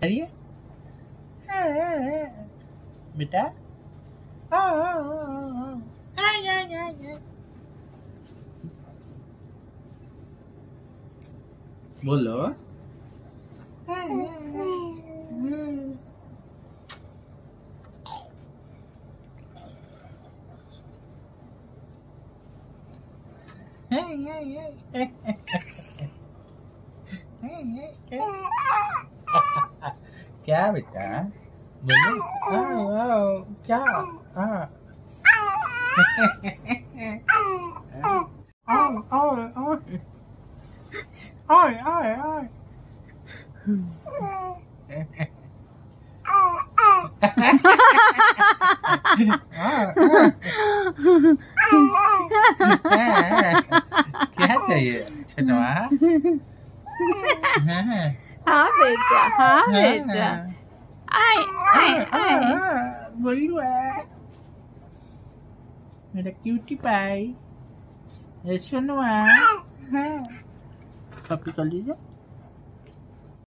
करिए बेटा बोलो क्या बेटा? बोलो। आओ आओ क्या? हाँ। ओए ओए ओए ओए ओए ओए क्या चाहिए छनवा? हाँ। बेटा हाँ बेटा। आए आए आए। गोलू है। मेरा क्यूटी पाई ये सुनवा हाँ। पप्पी कर लीजिए।